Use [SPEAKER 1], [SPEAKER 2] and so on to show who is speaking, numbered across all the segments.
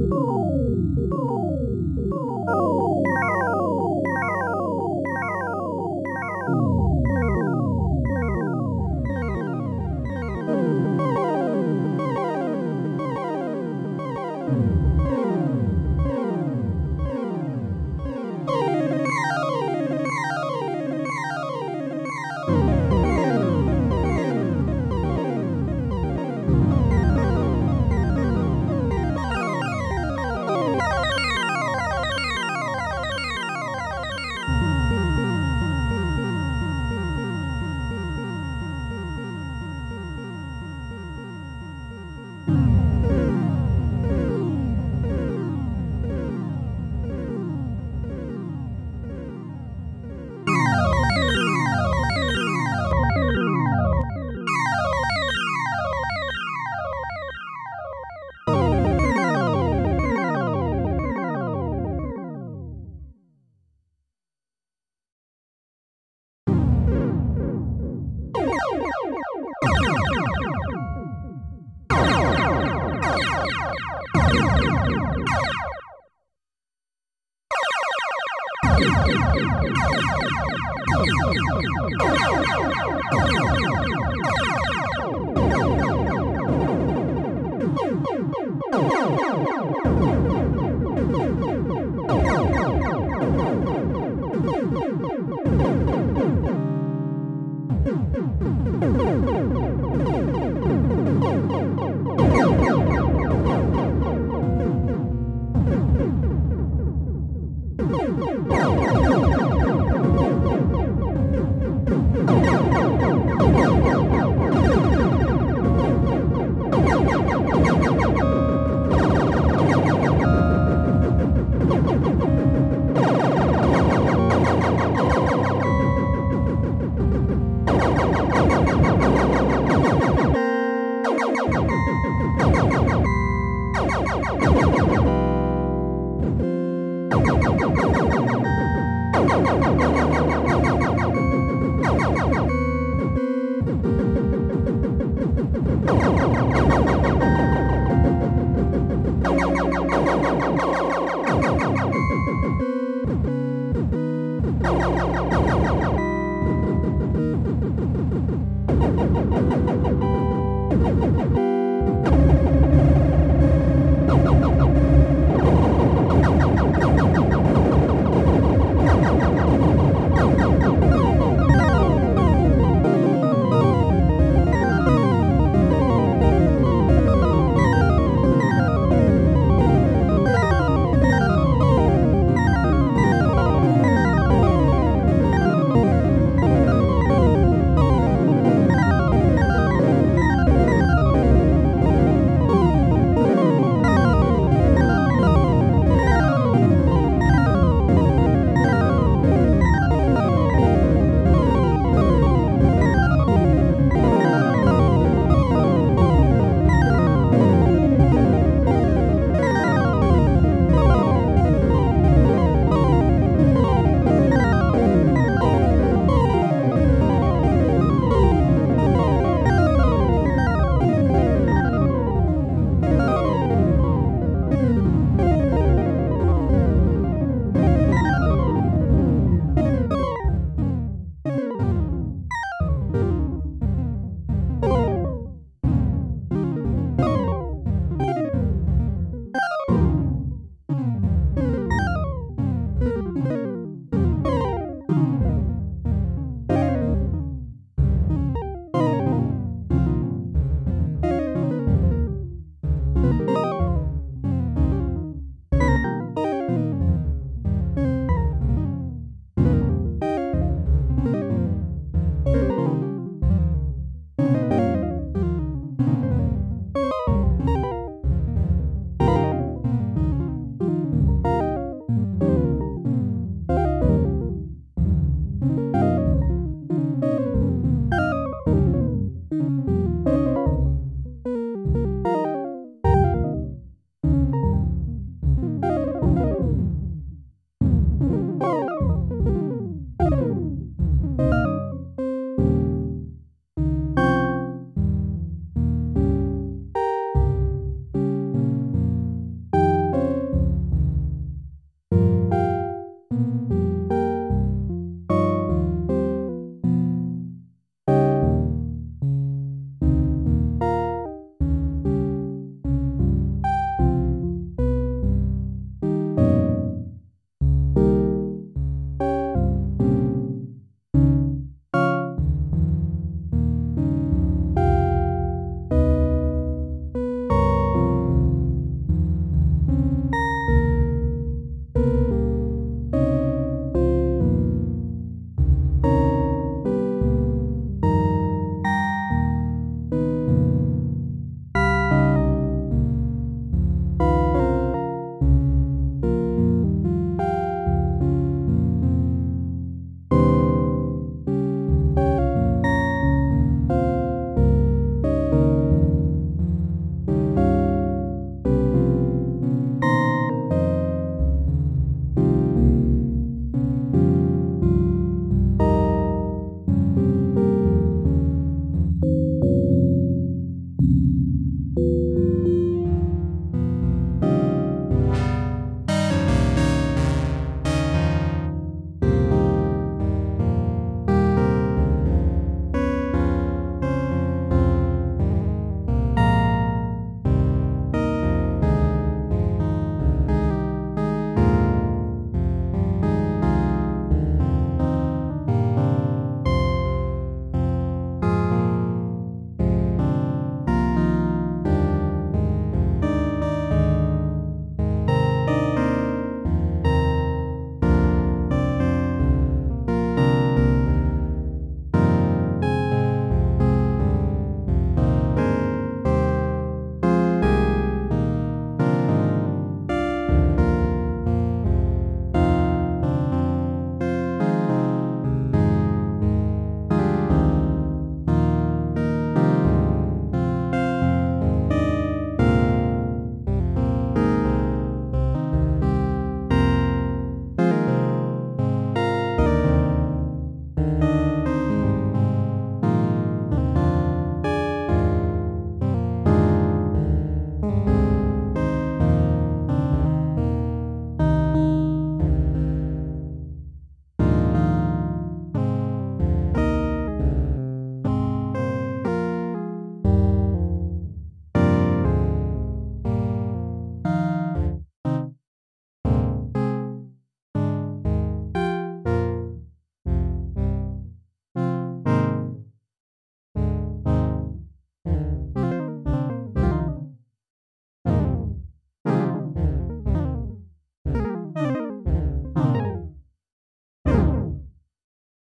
[SPEAKER 1] Ooh.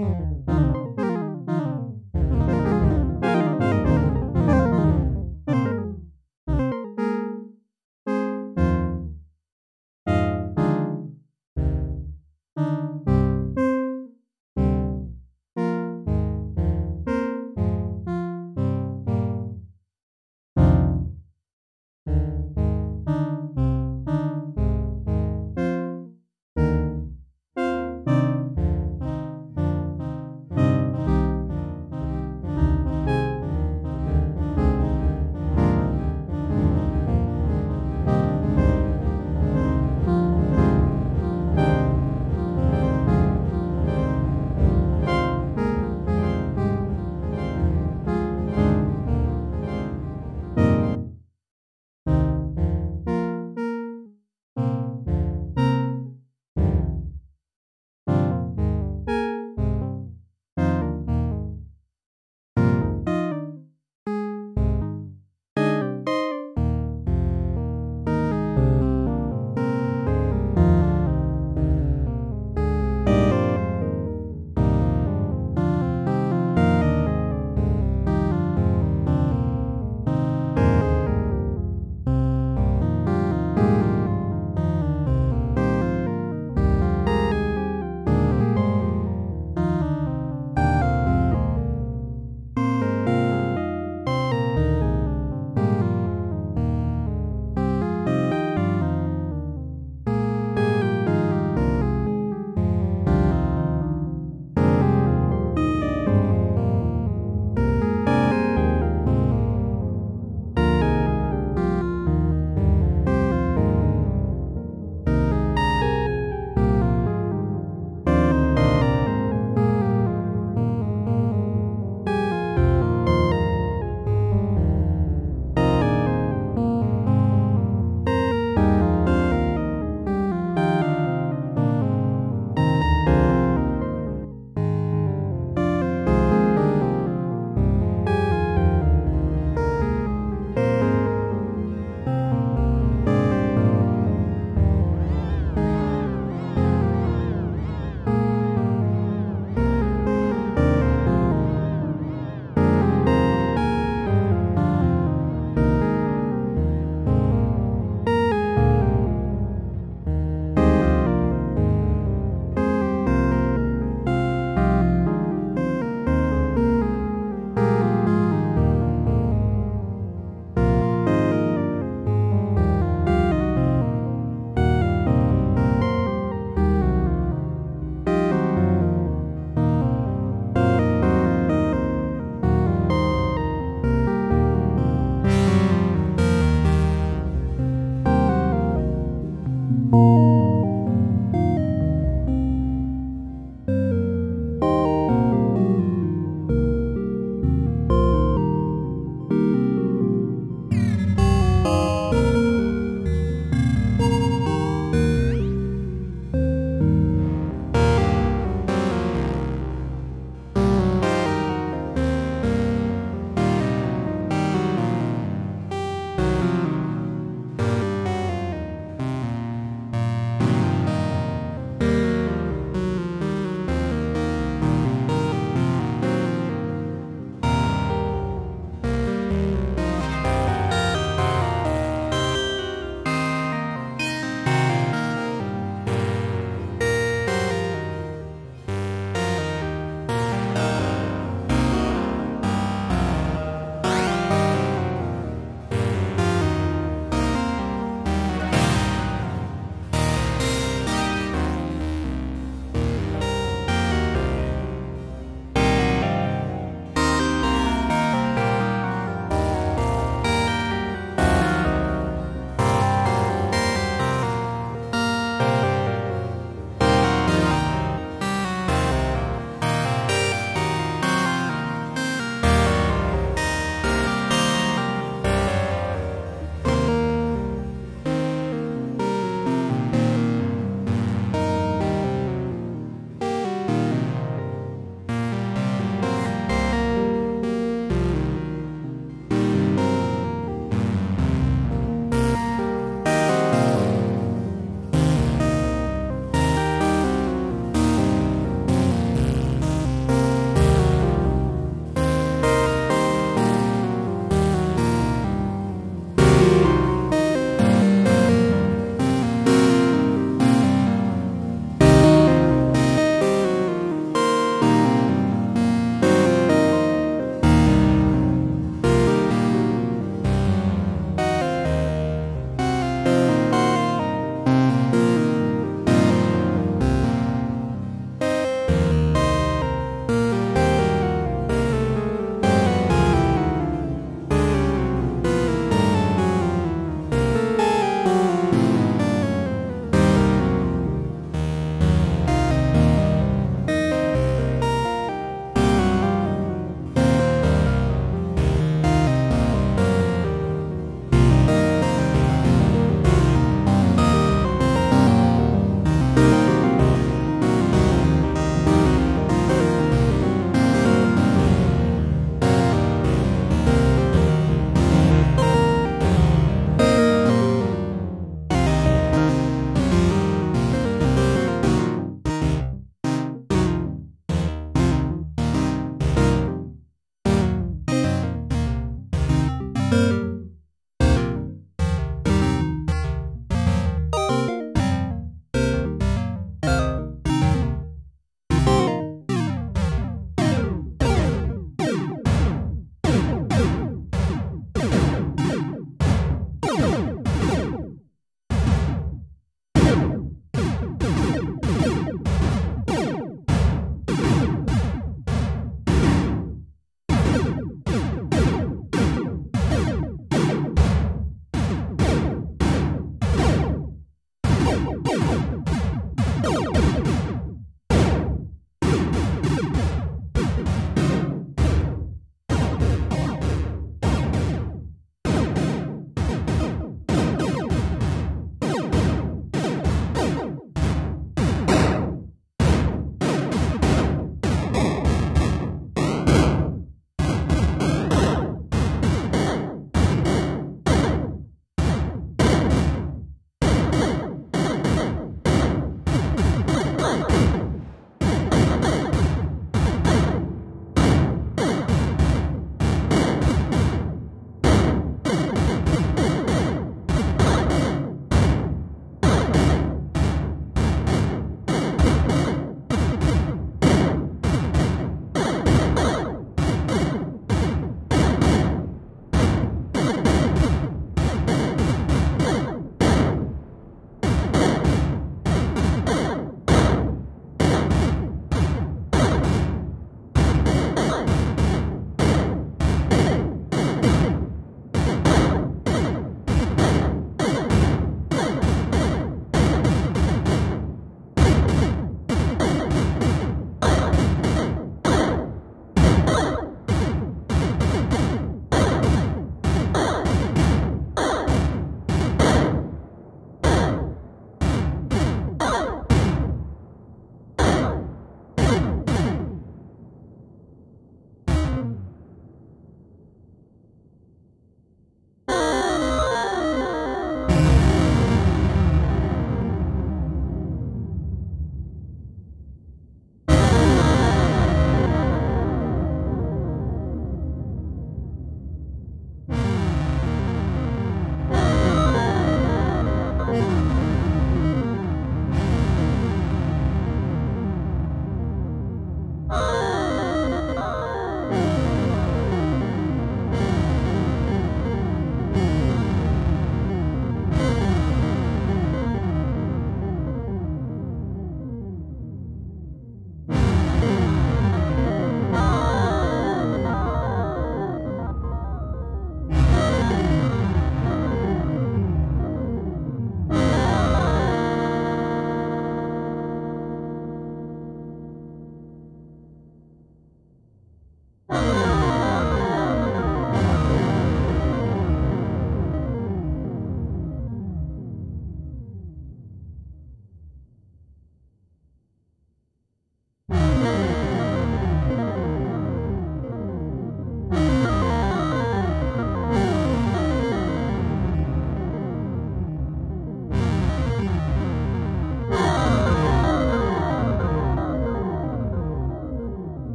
[SPEAKER 1] Mm-hmm.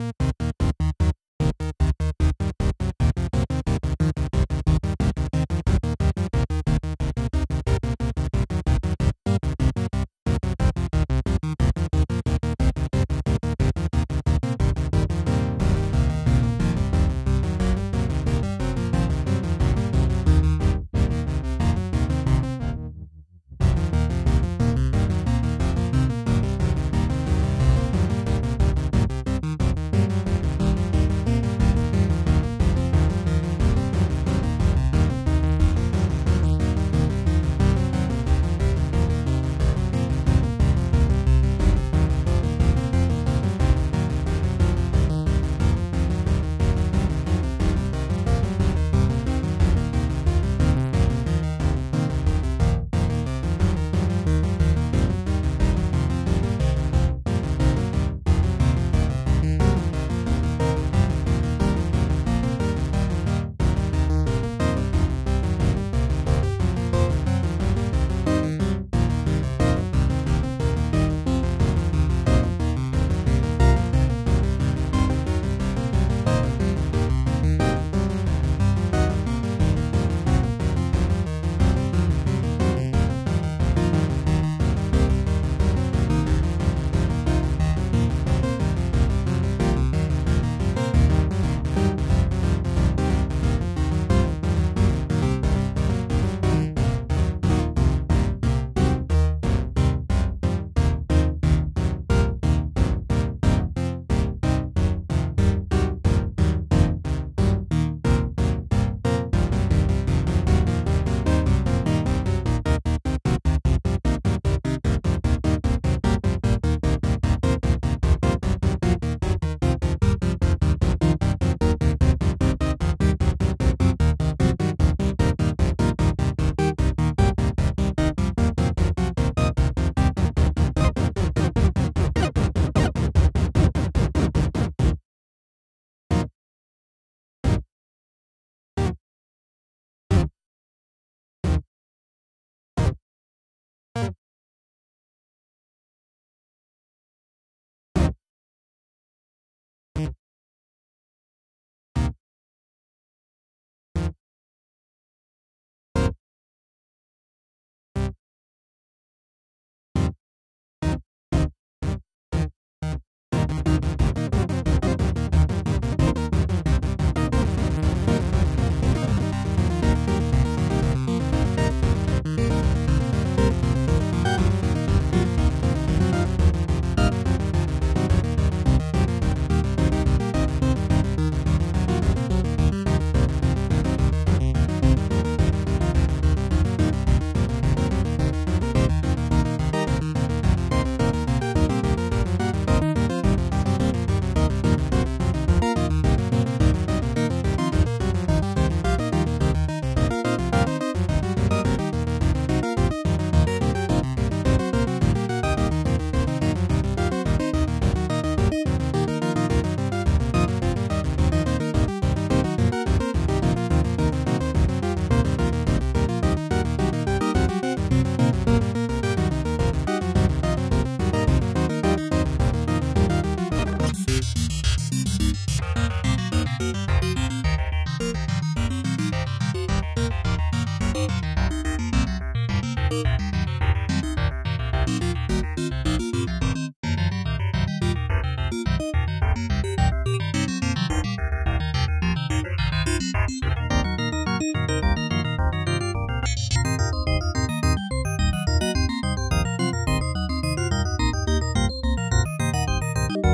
[SPEAKER 1] you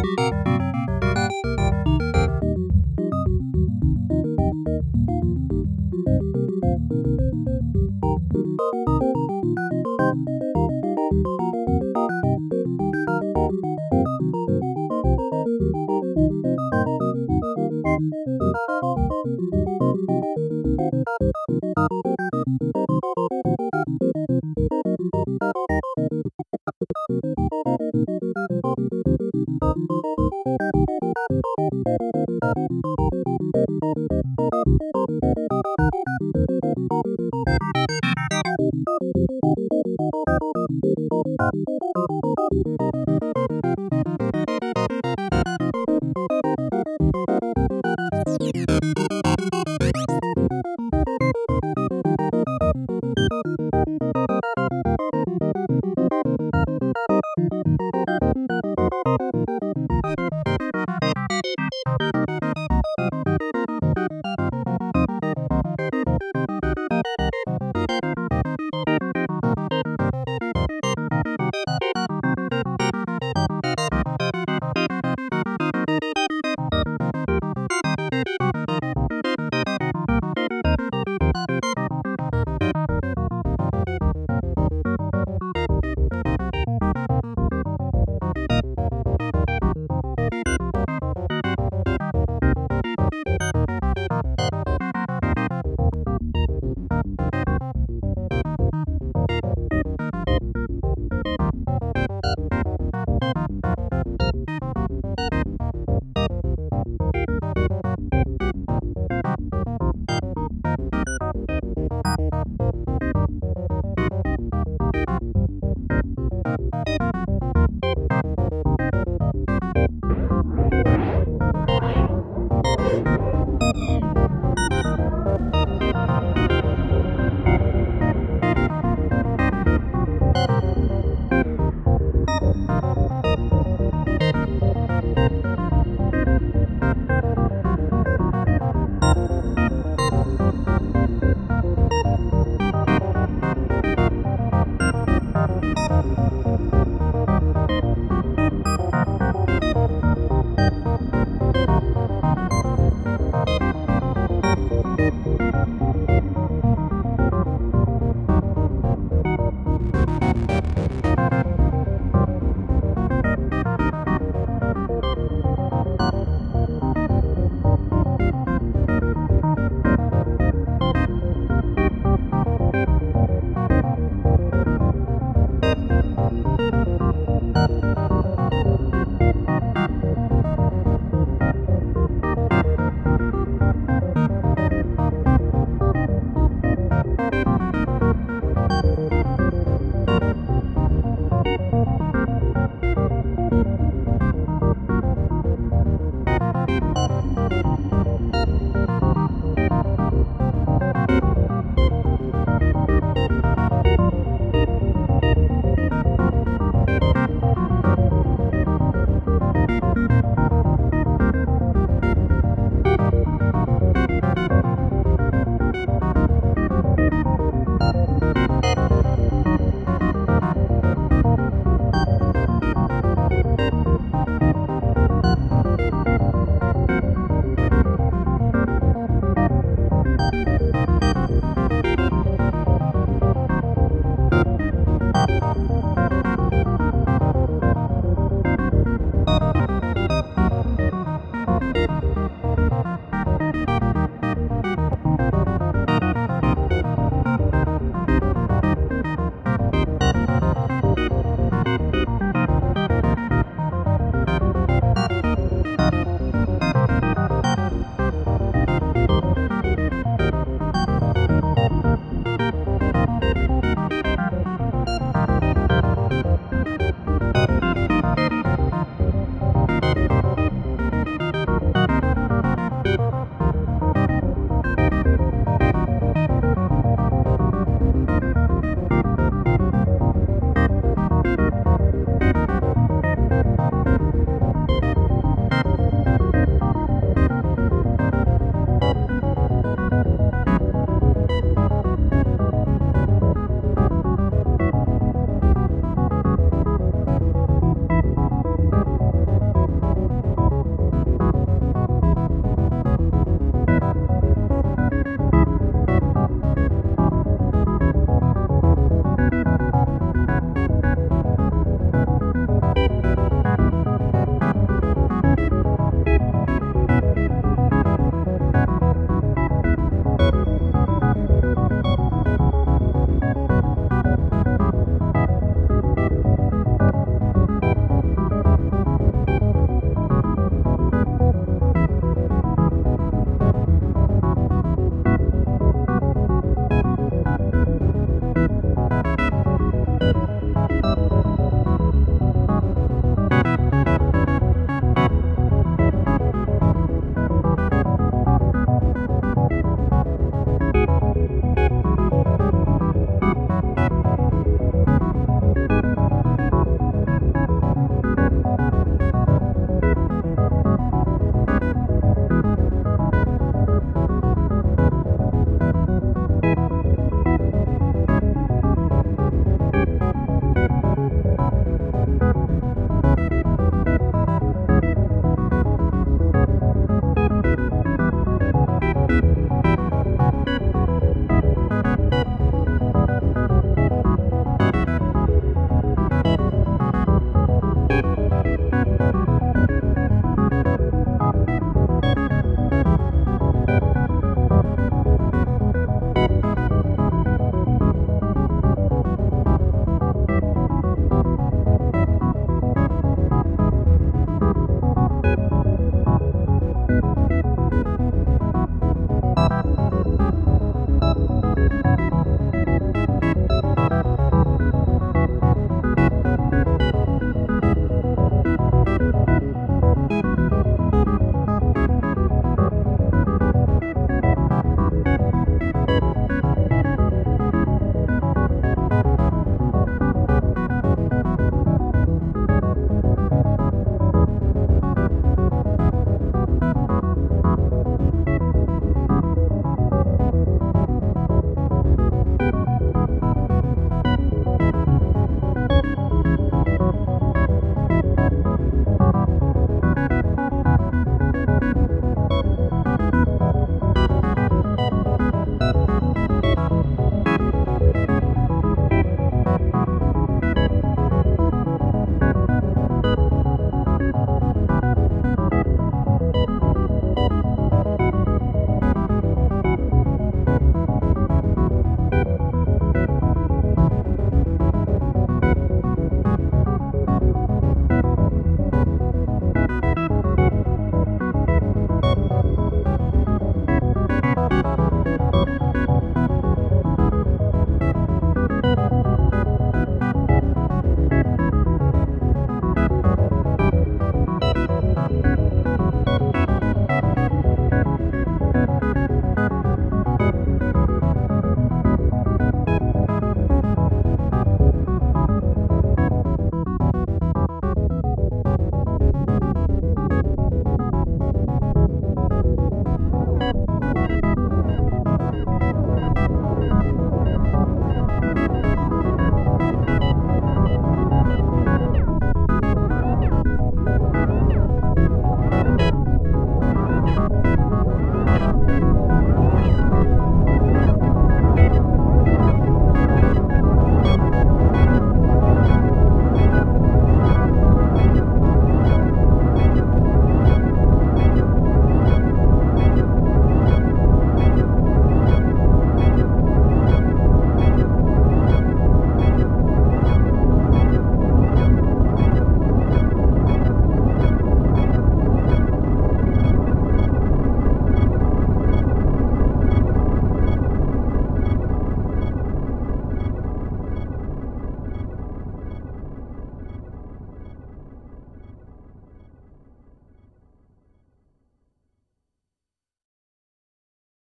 [SPEAKER 1] Música